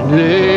and lay